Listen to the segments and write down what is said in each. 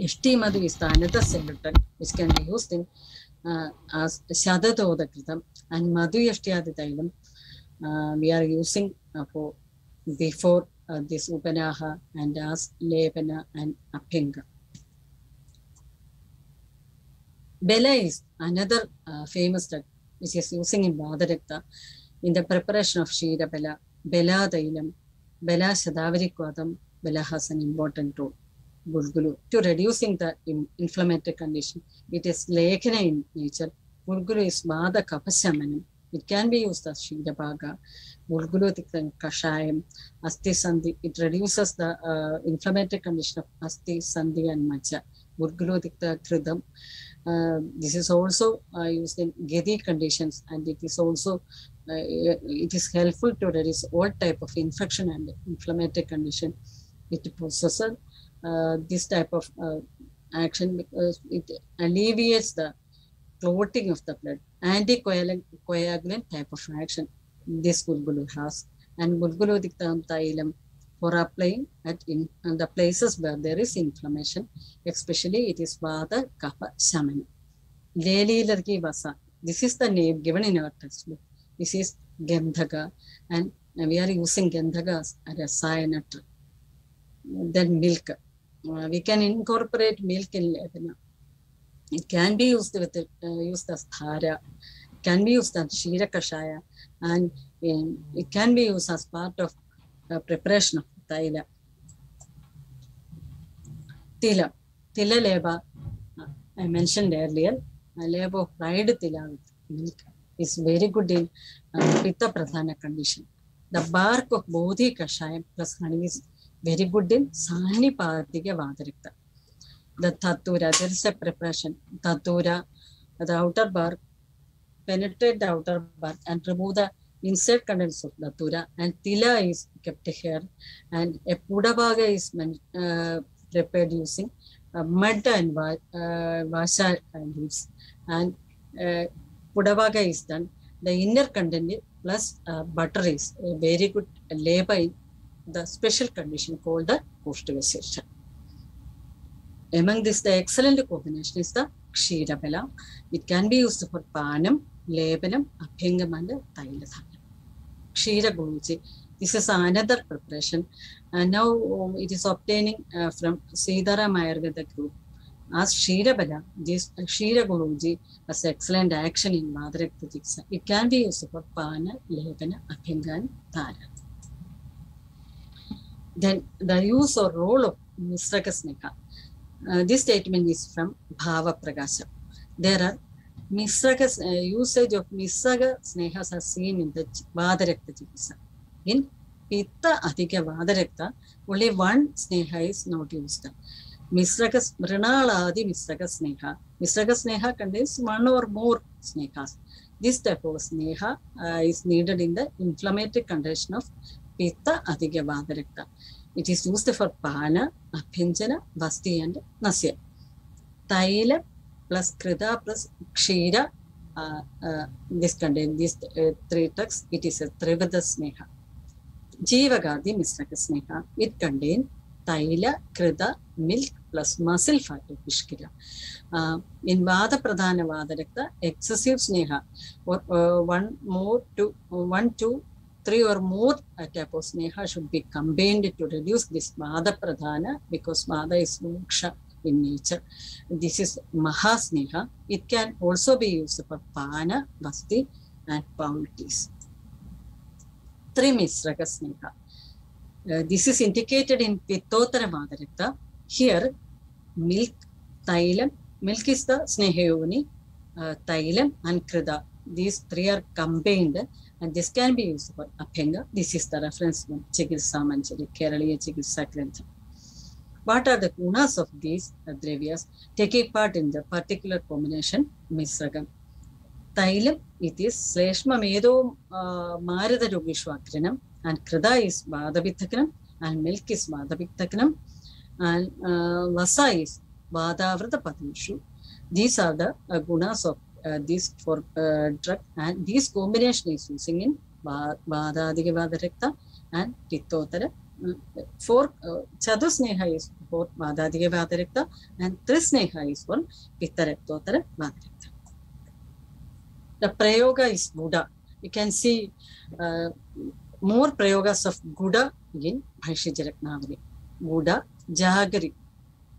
Yashti Madhu is the another salutant which can be used in uh, as Shadadodakritam and Madhu Yashtiyadi Tailam uh, we are using uh, for before uh, this Upanaha and as Lepana and Apinga. Bela is another uh, famous drug which is using in Vadarakta in the preparation of Shira Bela, Bela Dailam, Bela Shadavari Kwadam, Bela has an important role. Gulgulu to reducing the in- inflammatory condition. It is Lekana in nature. Gulgulu is Vada Kapasyamanam. It can be used as Shidabhaga. Gulgulu Tiktan Kashayam, Asti Sandhi. It reduces the uh, inflammatory condition of Asti Sandhi and Macha. Gulgulu Tikta Kridam. This is also uh, used in Gedi conditions and it is also uh, it is helpful to reduce all type of infection and inflammatory condition. It possesses this type of uh, action because it alleviates the clotting of the blood. Anticoagulant coagulant type of action this gulgulu has. And gulgulu diktam tailam for applying at in, the places where there is inflammation, especially it is vata kapha shamana. Lelilarki vasa. This is the name given in our textbook. This is Gandhaka and we are using Gandhaka as a drug. Then milk. Uh, we can incorporate milk in Lebanon. It can be used with uh, used as dhara, can be used as shira kashaya, and um, it can be used as part of uh, preparation of taila. Tila, tila leba. uh, I mentioned earlier, a leba of fried tila with milk is very good in uh, pitta pradhana condition. The bark of bodhi kashaya plus honey is very good in Sanipatika Vadarikta. The Tatura, there is a preparation. Tatura, the outer bark, penetrate the outer bark and remove the inside contents of the Tura. And Tila is kept here. And a Pudavaga is uh, prepared using uh, mud and va- uh, Vasha leaves. And uh, Pudavaga is done. The inner content plus uh, butter is a very good labor in the special condition called the Kushtivasesha. Among this, the excellent combination is the Kshirabala. It can be used for Panam, Lebanam, Abhyangam and Tailathanam. Kshira Guruji. This is another preparation. And now um, it is obtaining uh, from Siddhara Ayurveda group. As Kshirabala, this Kshira Guruji has excellent action in Jiksa. It can be used for Pana, Lebana, Abhyanga and Tara. Then the use or role of Misraka Sneha. Uh, this statement is from Bhava Prakasha. There are Misraka, uh, usage of Misraga Snehas are seen in the Vadarakta Chikisa. In Pitta Adhika Vadarakta, only one Sneha is not used. Misraka Mrinaladi Misraka Sneha. Misraka Sneha contains one or more Snehas. This type of Sneha uh, is needed in the inflammatory condition of Pitta Adhika Vadarakta. It is used for Pana, Abhinjana, Vasti and Nasya. Taila plus Krita plus Kshira, uh, uh, this contain these uh, three texts, it is a Trivada Sneha. Jivagadi Misraka Sneha, it contain Taila, Krita, milk plus muscle fat of Vishkira. Uh, in Vada Pradhana Vadarakta, excessive Sneha, or uh, one more, two, one, two, three or more type of sneha should be combined to reduce this vada pradhana because vada is moksha in nature. This is mahasneha. It can also be used for pana, basti, and paulities. Trimisraka sneha. Uh, this is indicated in Pittotara Vadarakta. Here, milk, thailam, milk is the snehayoni, uh, thailam, and krida. These three are combined and this can be used for Abhinga. This is the reference from Chikitsa Manjari, Keraliya Chikitsa Grantha. What are the gunas of these uh, dravyas taking part in the particular combination Misragam? Thailam, it is Sleshma Medo uh, Marada Yogishwakrinam and Krida is Vadabithakanam and milk is Vadabithakanam and uh, Vasa is Vadavrata Padmishu. These are the uh, gunas of uh, this for uh, drug and this combination is using in Va- Vadadika Vadarekta and Pittotara for uh, Chadusneha is for Vadadiga Vadarekta and Trisneha is for Pittarektotara Vadarekta. The Prayoga is Buddha. You can see uh, more Prayogas of Buddha in Bhaishijaraknavali. Buddha, Jagari.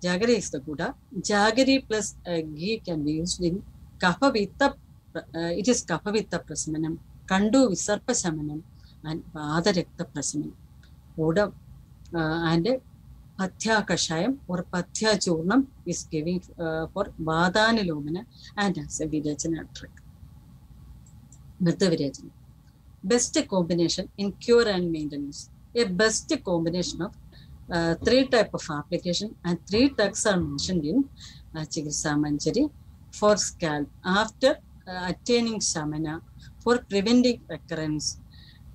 Jagari is the Buddha. Jagari plus uh, ghee can be used in Kapavita. Uh, it is Kapavita Prasamanam, Kandu Visarpa Samanam, and Vadarekta Prasamanam. Buddha uh, and Pathya Kashayam or Pathya Churnam is giving uh, for Vadanilomana and as a Virajana trick. Mrithavirajana. Best combination in cure and maintenance. A best combination of uh, three type of application and for scalp after uh, attaining stamina for preventing recurrence.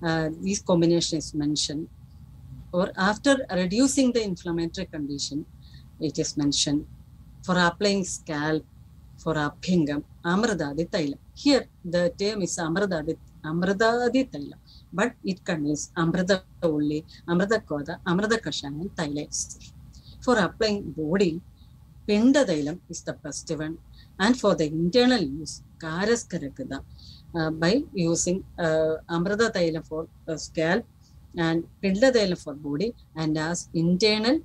Uh, this combination is mentioned or after reducing the inflammatory condition, it is mentioned for applying scalp, for abhingam, amradadi taila. Here the term is amradadi, amradadi taila, but it contains amrada only, amrada koda, amrada kashana, and itself. For applying body, pinda tailam is the best one, and for the internal use, karas karakada, uh, by using uh, amrada taila for uh, scalp and Pinda Tailam for body and as internal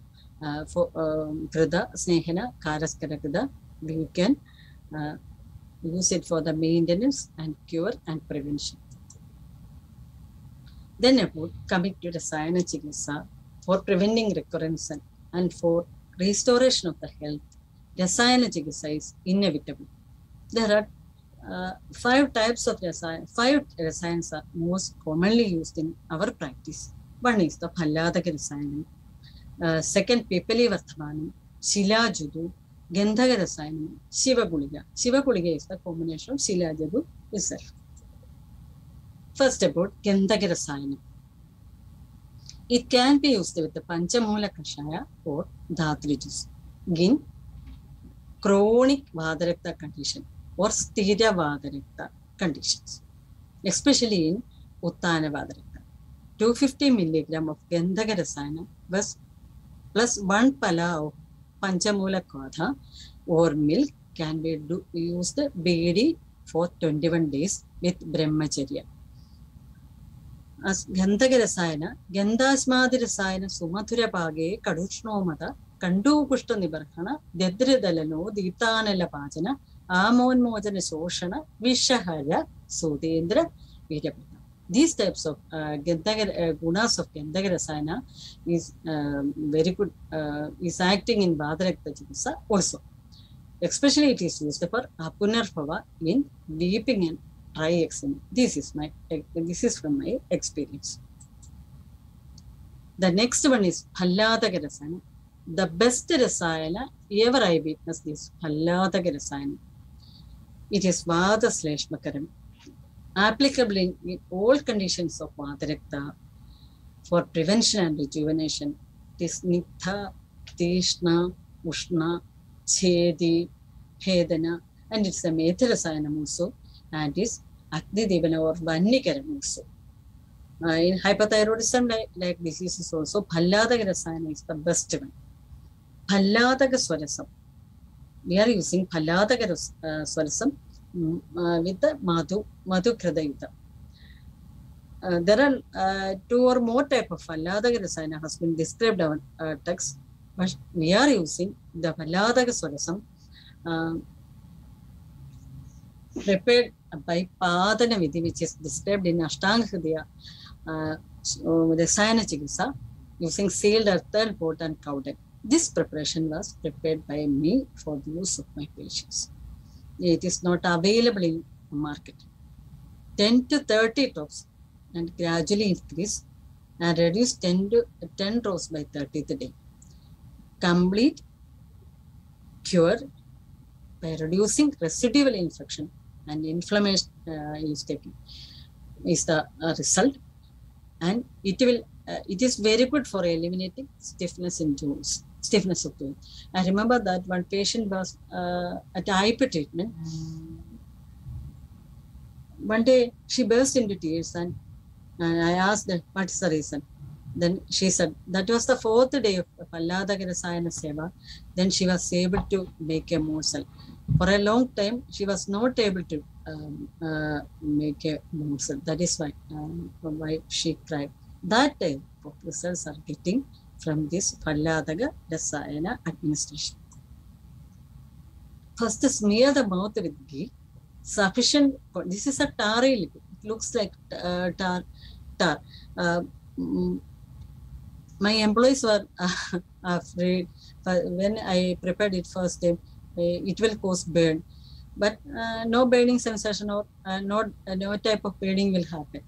uh, for um, Krida, Snehana, Karaskarakada, we can uh, use it for the maintenance and cure and prevention. Then about coming to the Sayana Chikitsa for preventing recurrence and for restoration of the health, Rasayana Chikitsa is inevitable. There are uh, five types of rasayan, five rasayans are most commonly used in our practice. One is the Phalladaka rasayanam, uh, second Pepali Varthamanam, Shilajudu, Gandhaga rasayanam, Shiva Guliga. Shiva Guliga is the combination of Shilajadu itself. First about Gandhaga rasayanam. It can be used with the Panchamula Kashaya or Dhatri juice. In chronic Vadarakta condition or Sthira Vadarakta conditions, especially in Uttana Vadarakta. 250 milligram of Gandhaga Rasayana was plus one pala of Panchamula Kodha or milk can be do, used BD for 21 days with Brahmacharya. As Gandhaga Rasayana, Gandhasmadi Rasayana Vishahaya Sudendra Virapata. These types of uh, Gandhaga, uh, gunas of Gandhaga Rasayana is um, very good, uh, is acting in Vadarakta Chikitsa also. Especially it is used for Apunarphava in weeping and dry eczema. This is my, this is from my experience. The next one is Phalladaka Rasayana. Witnessed is Phalladaka Rasayana. It is Vada Sleshmakaram applicable in, in all conditions of Vadarakta for prevention and rejuvenation. It is Nitha, Tishna, Ushna, Chedi, Hedana, and it's a Methirasayanam also, and is Agni Devana or Vannikaram also. Uh, in hypothyroidism like, like diseases also, Phalladaka Rasayana is the best one. Are using Phalladaka uh, Swarasam uh, with Madhu, Madhu Kradayuta. Uh, there are uh, two or more type of Phalladaka Rasayana has been described in our text, but we are using the Phalladaka Swarasam uh, prepared by Padana Vidhi, which is described in Ashtanga Hridaya, uh, Rasayana Chikitsa, using sealed earth pot and cow. This preparation was prepared by me for the use of my patients. It is not available in the market. 10 to 30 drops and gradually increase and reduce 10 to 10 drops by 30th day. Complete cure by reducing residual infection and inflammation uh, is taken is the uh, result and it will uh, it is very good for eliminating stiffness in joints stiffness of joint i remember that one patient was uh, at ip treatment one day she burst into tears and, and i asked her what is the reason Then she said that was the fourth day of Palladaka Rasayana Seva. Then she was able to make a morsel. For a long time, she was not able to um, uh, make a morsel. That is why, um, why she cried. That of results are getting from this Palladaka Rasayana administration. First, smear the mouth with ghee. Sufficient. This is a tarry liquid. It looks like uh, tar. tar. Uh, mm, my employees were uh, afraid when I prepared it first time. Uh, it will cause burn, but uh, no burning sensation or uh, not no type of burning will happen.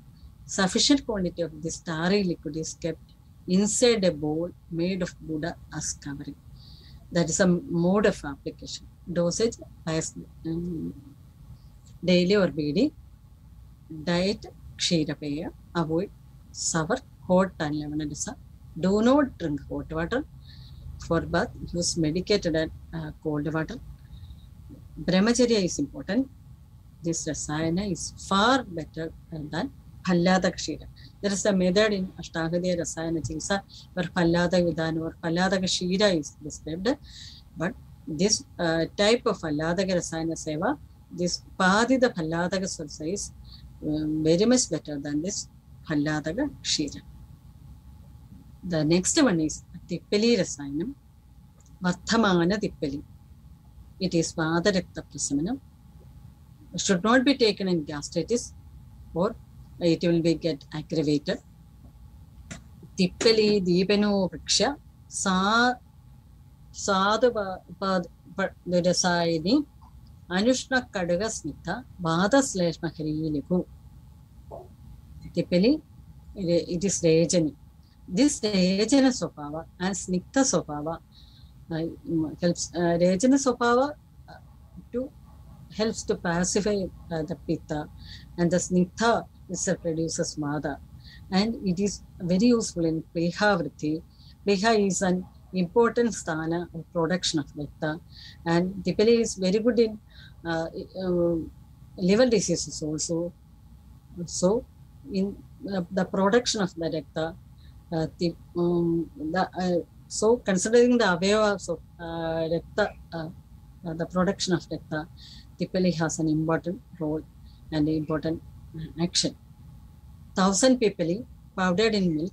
Sufficient quantity of this tarry liquid is kept inside a bowl made of Buddha as covering. That is a mode of application. Dosage as um, daily or BD. Diet Ksheerapeya. Avoid sour, hot and lemon Do not drink hot water. For bath, use medicated and uh, cold water. Brahmacharya is important. This rasayana is far better than Pallada Kshira. There is a method in Ashtagadiya Rasayana Chiksa where Pallada Vidana or Pallada Kshira is described. But this uh, type of Pallada Rasayana Seva, this Padida Pallada Salsa is um, very much better than this Pallada Kshira. The next one is Tippali Rasayanam, Vattamana Tippali. It is Vadarakta Prasamanam. Should not be taken in gastritis or it will be get aggravated. Tippali Deepano Vriksha Sa Sadhu Rasayani Anushna Kadaga Snitha Vada Slashma Hariliku. Tippali, it is Rajani. This Rajana Sopava and Snitha Sopava uh, helps uh, Rajana Sopava uh, to helps to pacify uh, the pitta and the snitha itself produces mada and it is very useful in pleha vritti. Pleha is an important sthana of production of pitta and Dipali is very good in uh, uh, liver diseases also. So in uh, the production of the recta, uh, the, um, the, uh, so considering the avayavas of recta, uh, the production of recta, Tipali has an important role and important action. Thousand pipali powdered in milk,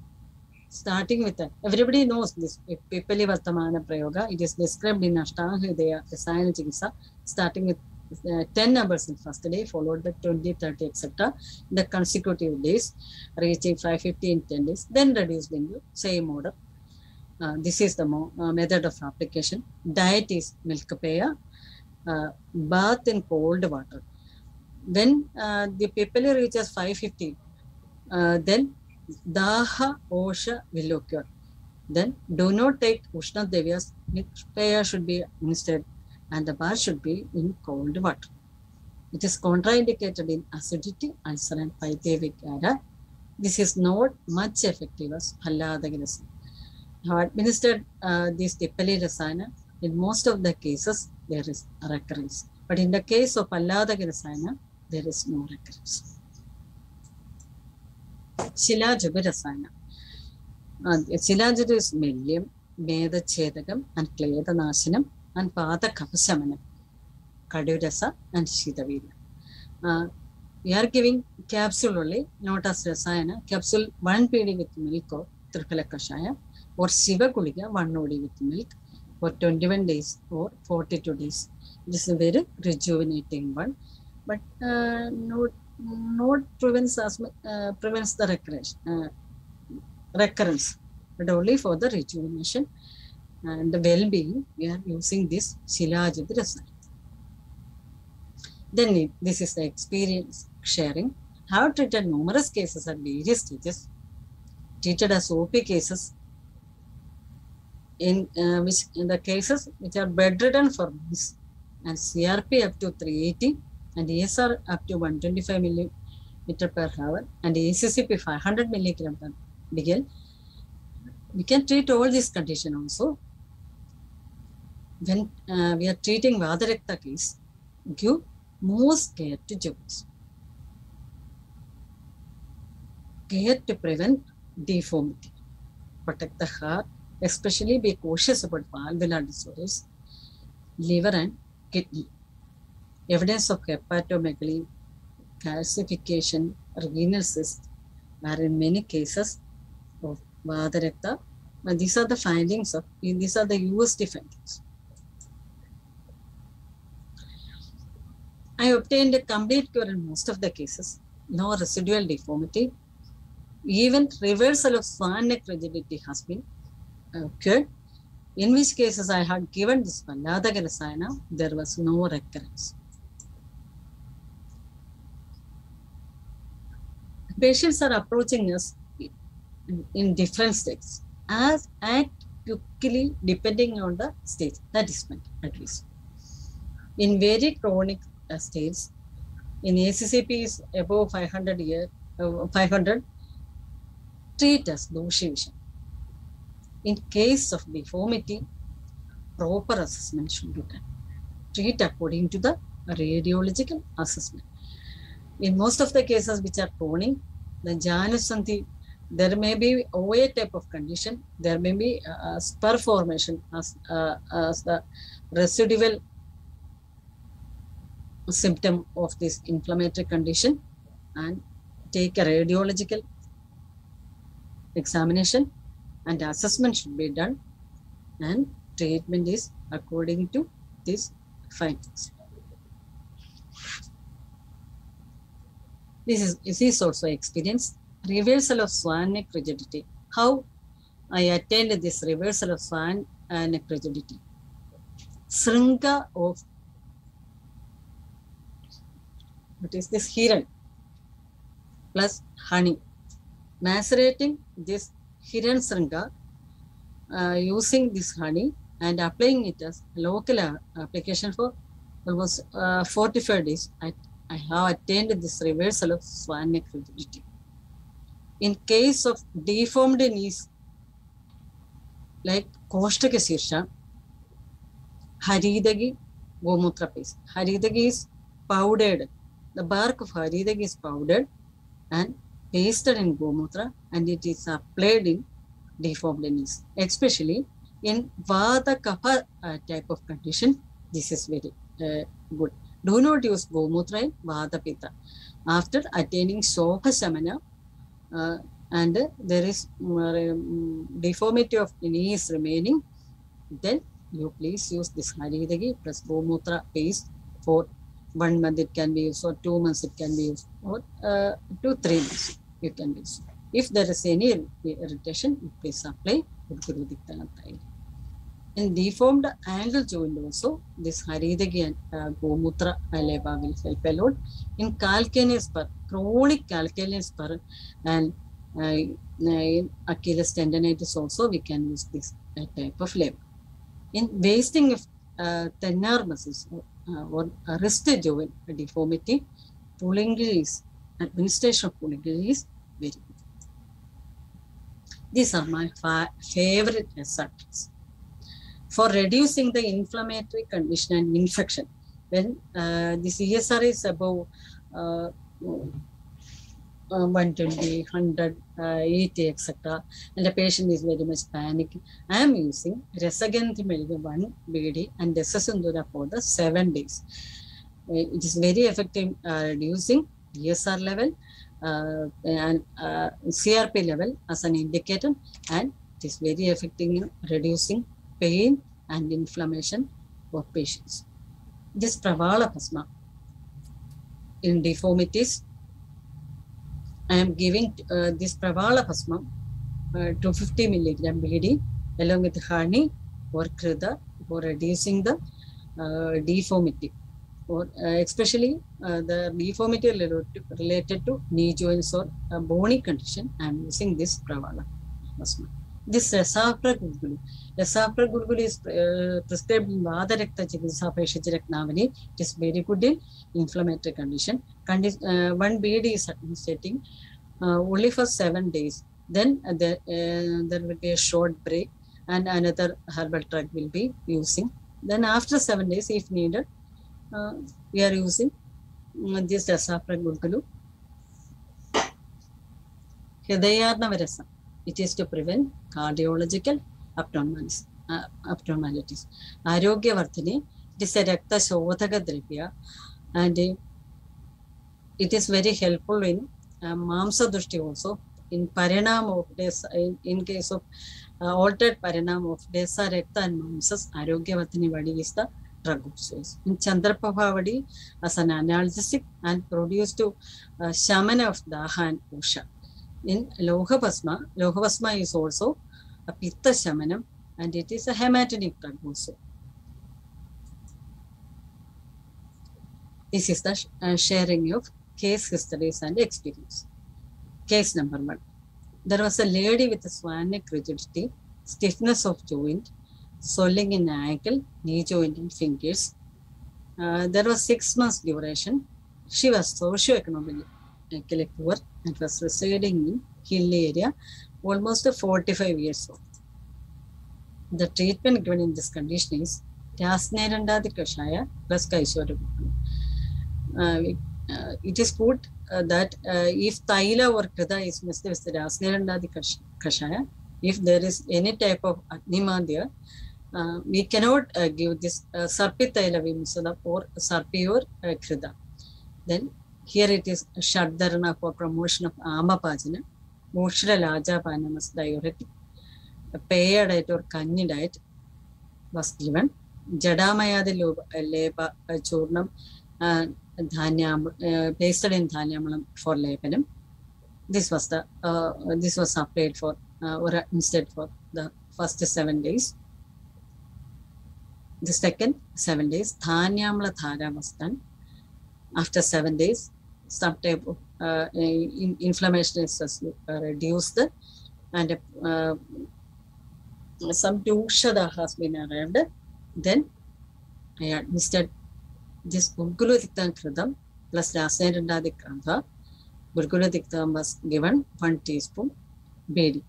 starting with a, everybody knows this pipali vartamana prayoga. It is described in Ashtanga Hridaya Rasayana Chikisa, starting with uh, 10 numbers in first day, followed by 20, 30, etc. The consecutive days, reaching 550 in 10 days, then reduced into same order. Uh, this is the uh, method of application. Diet is milk paya, uh, bath in cold water. When uh, the people reaches 550, uh, then Daha Osha will occur. Then do not take Ushna Devyas. Paya should be instead, and the bath should be in cold water. It is contraindicated in acidity, ulcer, and pythavic error. This is not much effective as Palladagrasa. Administered uh, this Tippali Rasayana, in most of the cases, there is recurrence. But in the case of Palladaga Rasayana, there is no recurrence. Shilajaba Rasayana. Uh, Shilajaba is Millium, Meda Chedagam, and Kleda Nashanam, and Pada Kapasamanam, Kadurasa, and Shidavila. Uh, we are giving capsule only, not as Rasayana. Capsule 1 PD with milk or Triphala Kashaya, or Shiva Kuliga 1 OD with milk for 21 days or 42 days. This is a very rejuvenating one, but uh, not not prevents as uh, prevents the recurrence, uh, recurrence, but only for the rejuvenation and the well-being. We are using this Shilajit Rasana. Then this is the experience sharing. Have treated numerous cases at various stages. Treated as OP cases in uh, which in the cases which are bedridden for months and CRP up to 380 and ESR up to 125 millimeter per hour and ACCP 500 milligram per begin. We can treat all these condition also. When uh, we are treating Vadarekta case, give most care to jokes. Care to prevent deformity. protect the heart, especially be cautious about valvular disorders, liver and kidney. Evidence of hepatomegaly, calcification, renal cyst are in many cases of Vadarakta. And these are the findings of, these are the USG findings. I obtained a complete cure in most of the cases, no residual deformity. Even reversal of swan neck rigidity has been uh, cured. In which cases I had given this Rasayana, there was no recurrence. Patients are approaching us in different states as act quickly depending on the stage. That is meant at least. In very chronic uh, states, in ACCP is above 500 year, uh, 500, treat as doshi vision. In case of deformity, proper assessment should be done. Treat according to the radiological assessment. In most of the cases which are chronic, the Janus Santhi there may be OA type of condition, there may be uh, spur formation as, uh, as the residual symptom of this inflammatory condition. And take a radiological examination and assessment should be done. And treatment is according to these findings. This is, this is also experience reversal of swan neck rigidity. How I attained this reversal of swan neck rigidity. Sringa of what is this hiran plus honey. Macerating this hiran sringa uh, using this honey and applying it as local uh, application for almost uh, 45 days. I, I have attained this reversal of swan neck rigidity. In case of deformed knees, like Koshtaka Sirsha, Haridagi Gomutra paste. Haridagi is powdered. The bark of Haridagi is powdered and pasted in Gomutra and it is applied in deformed knees. Especially in Vata Kapha uh, type of condition, this is very uh, good. Do not use Gomutra in Vata Pitta. After attaining Soha uh, and there is um, deformity of knees remaining, then you please use this Haridagi plus Gomutra paste for one month it can be used or two months it can be used or uh, two, three months you can use. If there is any irritation, please apply Udgurudiktanatayil. In deformed angle joint also, this Haridagi uh, Gomutra Aleva will help a lot. In calcaneus spur, chronic calcaneus spur and uh, in Achilles tendonitis also we can use this uh, type of labor. In wasting of uh, thenar muscles uh, or wrist joint deformity, pulling is administration of Pullingly is very good. These are my favorite subjects. For reducing the inflammatory condition and infection, when uh, the is above uh, uh, 120, 100, uh, 80, etc., and the patient is very much panicking, I am using Resaganthimeliga 1 BD and Desasundura for the 7 days. Uh, it is very effective uh, reducing ESR level uh, and uh, CRP level as an indicator and it is very effective in reducing pain and inflammation for patients. This Pravala Pasma in deformities, I am giving uh, this Pravala Pasma uh, 250 milligram BD along with honey or krida for reducing the uh, deformity or uh, especially uh, the deformity related to knee joints or bony condition. I am using this Pravala Pasma. This Rasapra Gurgulu. Rasapra Gurgulu is uh, prescribed in Vadarekta Chikitsa Peshachiraknavani. It is very good in inflammatory condition. Condi uh, one BD is setting uh, only for seven days. Then uh, there, uh, there will be a short break and another herbal drug will be using. Then after seven days, if needed, uh, we are using this Rasapra Gurgulu. Hridayarnavarasa. It is to prevent cardiological abnormalities. Uh, abnormalities. Arogyavarthini, it is a Rakta Shodhaka Dravya and uh, it is very helpful in uh, Mamsa Drushti also. In Parinam of this, in, in case of uh, altered Parinam of Desa Rakta and Mamsas, Arogyavarthini Vadi is the drug of choice. In Chandraprabhavadi as an analgesic and produced to uh, Shamana of Daha and Usha. In Lohapasma, Lohapasma is also a Pitta Shamanam and it is a hematinic drug also. This is the uh, sharing of case histories and experience. Case number one. There was a lady with a swan neck rigidity, stiffness of joint, swelling in ankle, knee joint, and fingers. Uh, there was six months duration. She was socioeconomically poor and was residing in hill area, almost 45 years old. The treatment given in this condition is Rasnerandadi Kashaya plus Kaishwara. Uh, uh, it is put uh, that uh, if Taila or Krida is mixed with the Rasnerandadi Kashaya, if there is any type of Agnima there, uh, we cannot uh, give this uh, Sarpitaila Vimsada or Sarpi or uh, Krida. Then here it is Shadharana for promotion of Amapajana, Moshra Lajapanamas diuretic, a pear diet or Kanyi diet was given. Jadamayadi Leba Churnam Dhanyam, uh, pasted in Dhanyamalam for Lepanam. This was the uh, this was applied for uh, or instead for the first seven days. The second seven days, Dhanyamla Thara was. After seven days, some type of uh, in, inflammation is uh, reduced and uh, some tushada has been arrived. Then I administered this Burgulodiktan Kridam plus Rasanandadi Krantha. Burgulodiktam was given one teaspoon bedi.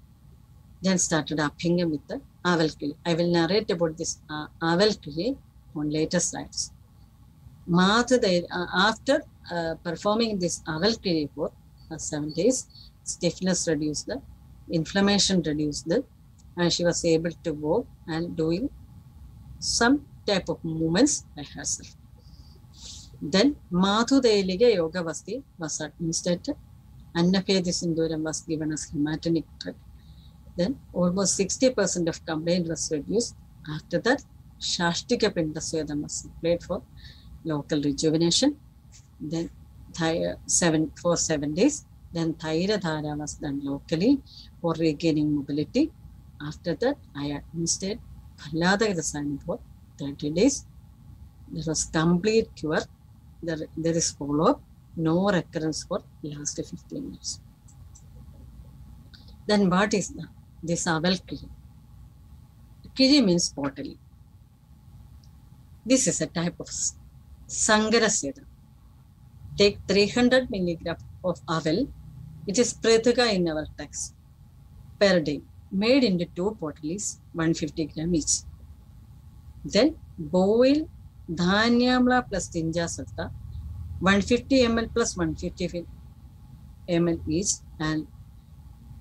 Then started upping with the Avalkili. I will narrate about this uh, Avalkili on later slides. Math, uh, after uh, performing this Avalkili for uh, seven days, stiffness reduced, the inflammation reduced, the, and she was able to go and doing some type of movements by herself. Then Madhu Deliga Yoga Vasti was administered. Annapedi Sinduram was given as hematinic drug. Then almost 60% of complaint was reduced. After that, Shastika Pindasvedam was applied for local rejuvenation. Then seven for seven days. Then Thaira Dhara was done locally for regaining mobility. After that, I administered Pallada Rasayana for 30 days. There was complete cure. There, there is follow-up, no recurrence for last 15 years. Then what is the, this Aval Kiri? Kiri means pottery. This is a type of Sangara Seda. Take 300 milligram of Aval, which is Prithika in our text, per day, made into two pottles, 150 gram each. Then boil Dhanyamla plus Tinja Satta, 150 ml plus 150 ml each, and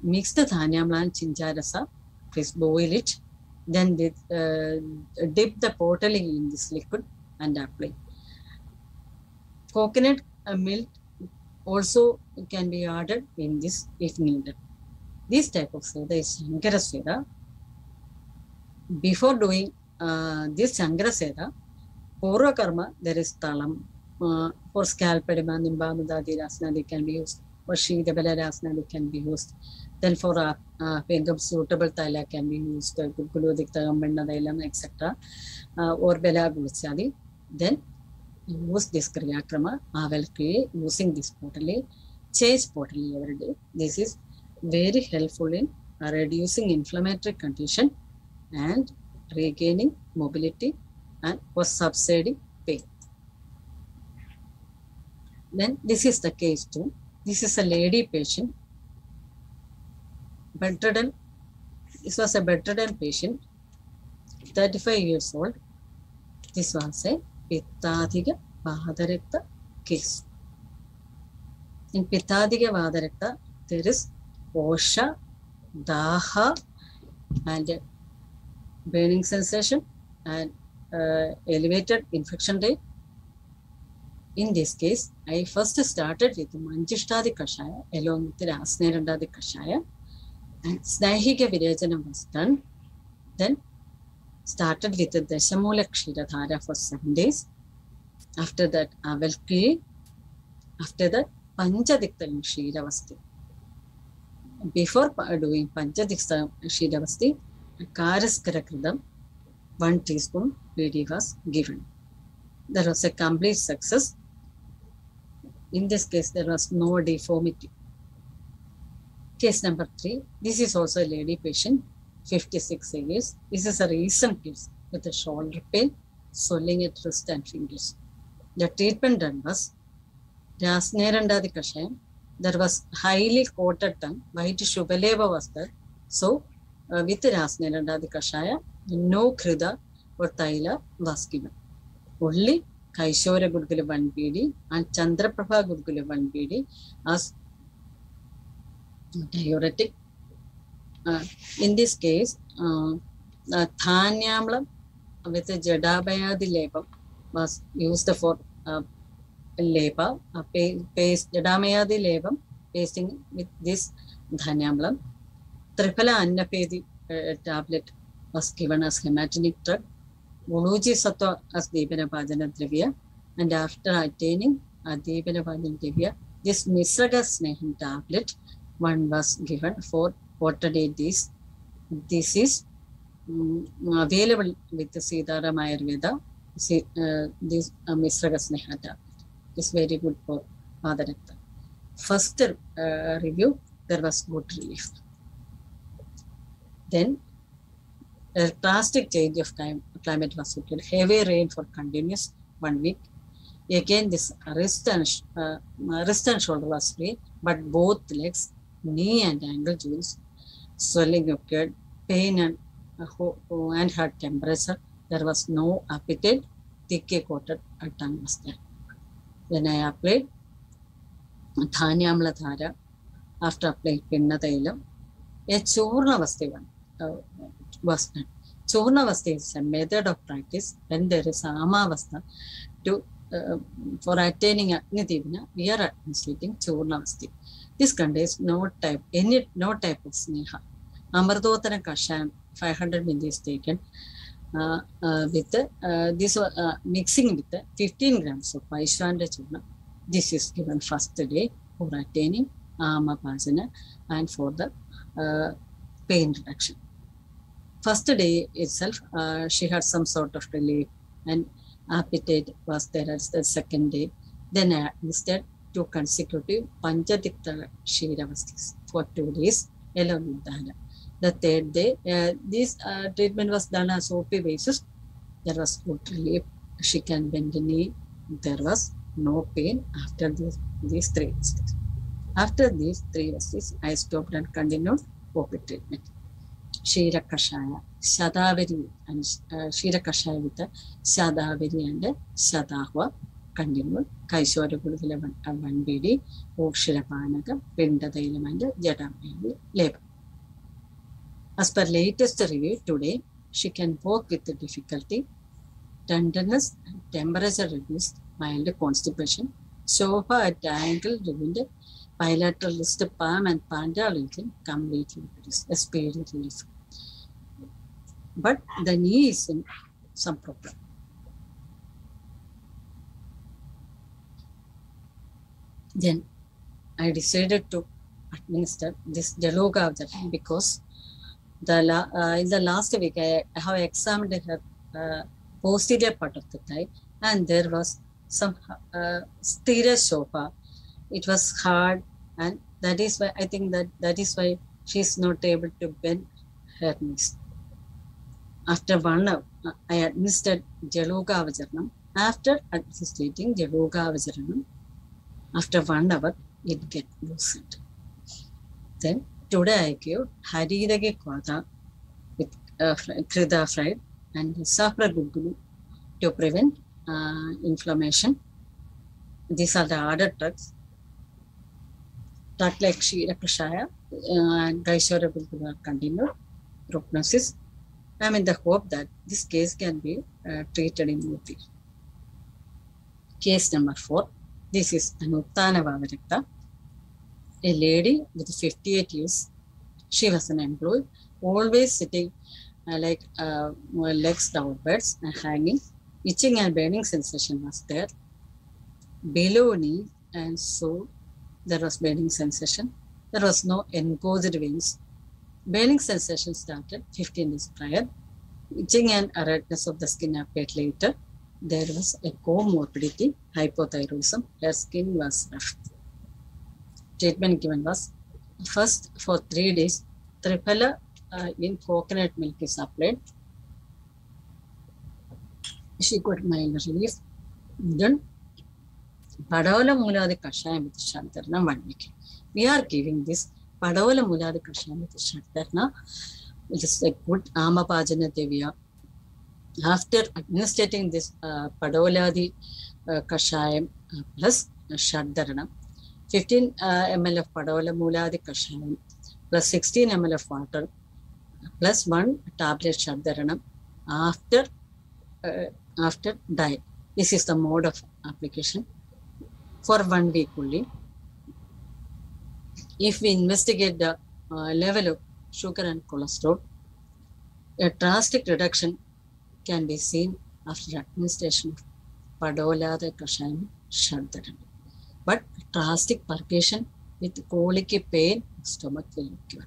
mix the Dhanyamla and Chinja Rasa. Please boil it. Then dip, uh, dip the pottery in this liquid and apply. Coconut milk also can be added in this if needed. This type of Seda is Shankara Seda. Before doing uh, this Shankara Seda, Purva Karma, there is Talam. Uh, for scalp edema, Nimbamudadi Rasana, they can be used. For Shidabala Rasana, they can be used. Then for uh, uh, suitable Thaila can be used, Guludikta, Menda Thailam, etc. Uh, or Bela Guchadi. Then use this Kriyakrama, Avel Kriya, using this portally, change portally every day. This is very helpful in reducing inflammatory condition and regaining mobility and for subsiding pain. Then this is the case too. This is a lady patient, bedridden. This was a bedridden patient, 35 years old. This was a Pittadhiga Vadarakta case. In Pittadhiga Vadarakta, there is Osha daha and burning sensation and uh, elevated infection rate. In this case, I first started with Manjishtadi Kashaya along with Rasnerandadi Kashaya and Snahika Virajana was done. Then started with the Dashamula Kshiradhara for seven days. After that, Avalkiri. After that, Panchadikta Kshiravasti. Before doing Panchadikta Kshiravasti, Karaskara Kridam, one teaspoon PD was given. There was a complete success. In this case, there was no deformity. Case number three. This is also a lady patient, 56 years. This is a recent case with a shoulder pain, swelling at wrist and fingers. The treatment done was Rasnerandadi Kashayam. There was highly coated tongue, white Shubhaleva was there. So, uh, with Rasnerandadi Kashaya, no Krida or Taila was given. Only Kaishora Gurgula 1 BD and Chandraprabha Gurgula 1 BD as diuretic. Uh, in this case, uh, uh, Thanyamlam with a Jadabayadi labor was used for uh, labor, uh, paste, Jadamayadi labor, pasting with this Dhanyamlam. Triphala Annapedi uh, tablet was given as hematinic drug. Uluji Sattva as Deepana Bhajana Dravya. And after attaining a Deepana Bhajana this Misraga Snehan tablet, one was given for 40 days. This is mm, available with the Siddhara Ayurveda. Uh, this uh, Misraga is very good for Mother Rakta. First uh, review, there was good relief. Then a drastic change of time, climate was occurred. Heavy rain for continuous one week. Again, this wrist and uh, wrist and shoulder was free, but both legs, knee and ankle joints, swelling of occurred, pain and uh, and high temperature. There was no appetite, thick coated uh, tongue was there. Then I applied Dhanyamla Dhara. After applying Pinna Tailam, a Churna Vastivan uh, was done. Churna Vasti is a method of practice when there is Amavasta to uh, for attaining Agnidivina, we are administrating Churna Vasti. This contains no type, any Amardotana Kasham, 500 ml is taken uh, uh, with uh, this uh, mixing with 15 grams of Vaishwanda Churna. This is given first day for attaining Amapasana and for the uh, pain reduction. First day itself, uh, she had some sort of relief and appetite was there as the second day. Then I administered two consecutive Panchadikta Shiravastis for two days along with. The third day, uh, this uh, treatment was done as OP basis. There was good relief. She can bend the knee. There was no pain after this, these three visits. After these three visits, I stopped and continued OP treatment. Shira Kashaya, Shadaveri, and uh, Shira Kashaya with the Shadaveri and Shadahwa continued. Kaishwara Guruvila 1 As per latest review today, she can walk with the difficulty, tenderness, and temperature reduced, mild constipation, sofa at angle revealed bilateral wrist palm and panda region completely reduced, a speedy relief. But the knee is in some problem. Then I decided to administer this Deloga because the la- uh, in the last week I, I have examined her uh, posterior part of the thigh and there was some uh, stereo sofa. It was hard and that is why I think that that is why she is not able to bend her knees. After one hour, uh, I administered Jaloga Vajaranam. After administering Jaloga Vajaranam, after one hour, it get loosened. Then today I give Harirage Kwata with uh, Krida fried and Safra Gugulu to prevent uh, inflammation. These are the other drugs. Drug like Shira Kashaya, uh, Gaishwara will continue prognosis. I am in the hope that this case can be uh, treated immediately. Case number four. This is Anuttana Vavarakta, a lady with 58 years. She was an employee, always sitting uh, like uh, legs downwards and hanging. Itching and burning sensation was there. Below knee and so there was burning sensation. There was no engorged veins. Burning sensation started 15 days prior. Itching and redness of the skin appeared later. There was a comorbidity, hypothyroidism. Her skin was rough. Treatment given was first for three days. Triphala uh, in coconut milk is applied. She got mild relief. Then Padavala Muladi Kashayam with Shantarna one week. We are giving this Padavala Muladi Kashayam with Shantarna, which is a good Amapajana Devya. After administrating this uh, Padoladi uh, Kashayam uh, plus Shadharana, 15 uh, ml of Padola Muladi Kashayam plus 16 ml of water plus 1 tablet Shadharana after, uh, after diet. This is the mode of application for one week only. If we investigate the uh, level of sugar and cholesterol, a drastic reduction can be seen after administration of Padola the Kashayam Shadharan. But drastic purgation with colic pain, stomach will occur.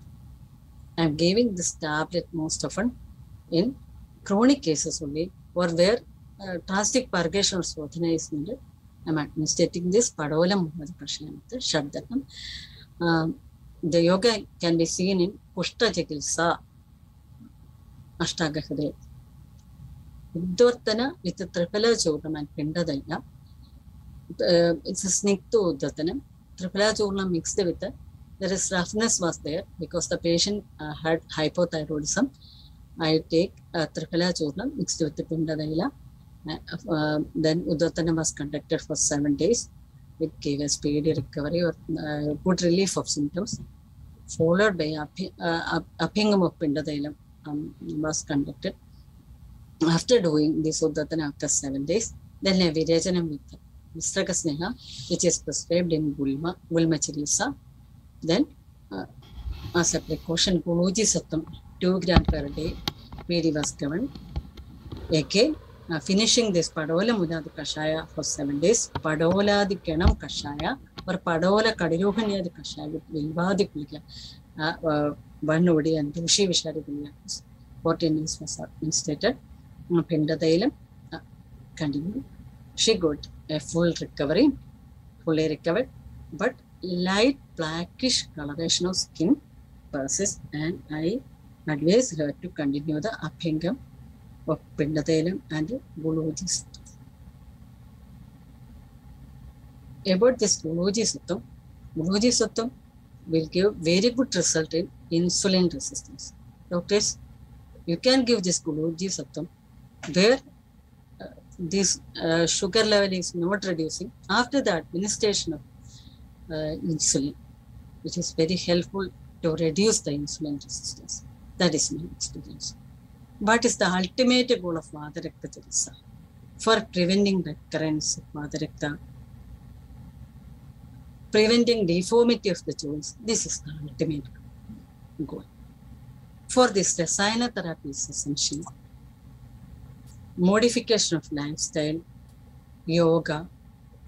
I am giving this tablet most often in chronic cases only or where uh, drastic purgation or swadhana is needed am administrating this Padolam Prashanata Shadhanam. Um, the yoga can be seen in Pushta Chikilsa Ashtagahade. With the Tripala Churnam and Pindadaya. Uh, it's a snake to Udvartana. Triphala Churnam mixed with the there is roughness was there because the patient uh, had hypothyroidism. I take uh, Triphala Churnam mixed with the Pindadaya uh, then Uddhatana was conducted for seven days. It gave a speedy recovery or uh, good relief of symptoms, followed by uh, Abhyangam of Pindadailam um, was conducted. After doing this Uddhatana after seven days, then a Virechanam with Mistrakasneha, which is prescribed in Gulma, Gulma Chirisa. Then, uh, as a precaution, Guruji Satam, 2 gram per day, PD was given. Again, uh, finishing this Padola Mudadi Kashaya for seven days, Padola the Kenam Kashaya or Padola Kadiruhanya the Kashaya Vilvadi Kulika, Banodi Odi and Dushi Vishari Villakas. 14 days was instated. Pinda Dailam uh, continued. She got a full recovery, fully recovered, but light blackish coloration of skin persists, and I advise her to continue the Abhyangam of Pindathalam and Guluji About this Guluji Suttam, Guluji Suttam will give very good result in insulin resistance. Doctors, you can give this Guluji Suttam where this uh, sugar level is not reducing after the administration of uh, insulin, which is very helpful to reduce the insulin resistance. That is my experience. What is the ultimate goal of Vatarakta Chikitsa? For preventing recurrence of Vatarakta, preventing deformity of the joints, this is the ultimate goal. For this, Rasayana therapy is essential. Modification of lifestyle, yoga,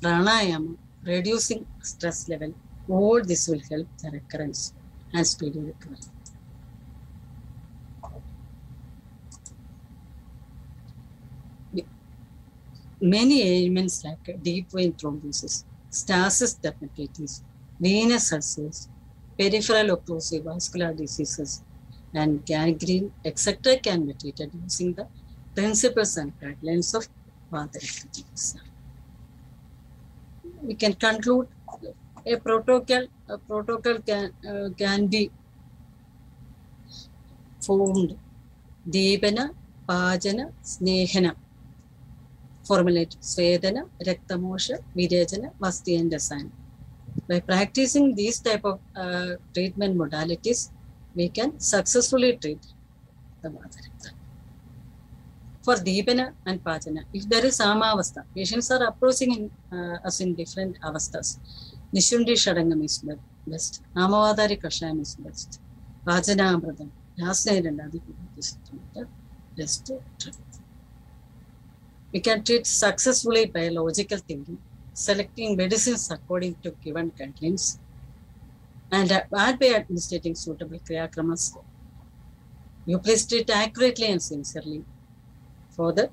pranayama, reducing stress level, all this will help the recurrence and speedy recovery. Many ailments like deep vein thrombosis, stasis dermatitis, venous ulcers, peripheral occlusive vascular diseases, and gangrene, etc. can be treated using the principles and guidelines of Vatarakta Chikitsa. We can conclude a protocol, a protocol can, uh, can be formed. Deepana, Pachana, Snehana. Formulate Svedana, Raktamoksha, Virechana, Vasti and Rasayana. By practicing these type of uh, treatment modalities, we can successfully treat the Vatarakta. For Deepana and Pachana, if there is Samavastha, patients are approaching in, uh, us in different avasthas. Nishundi Shadangam is be- best. Namavadari Kashayam is best. Is the best. We can treat successfully by logical thinking, selecting medicines according to given guidelines, and uh, by administrating suitable kriya kramas. You please treat accurately and sincerely. For the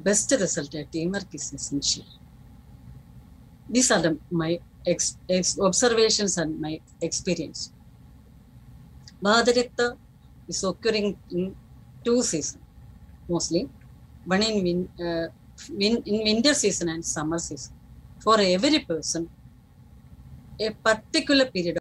best result, a teamwork is essential. These are the, my ex, ex, observations and my experience. Vatarakta is occurring in two seasons mostly. One in, win, uh, win, in winter season and summer season. For every person, a particular period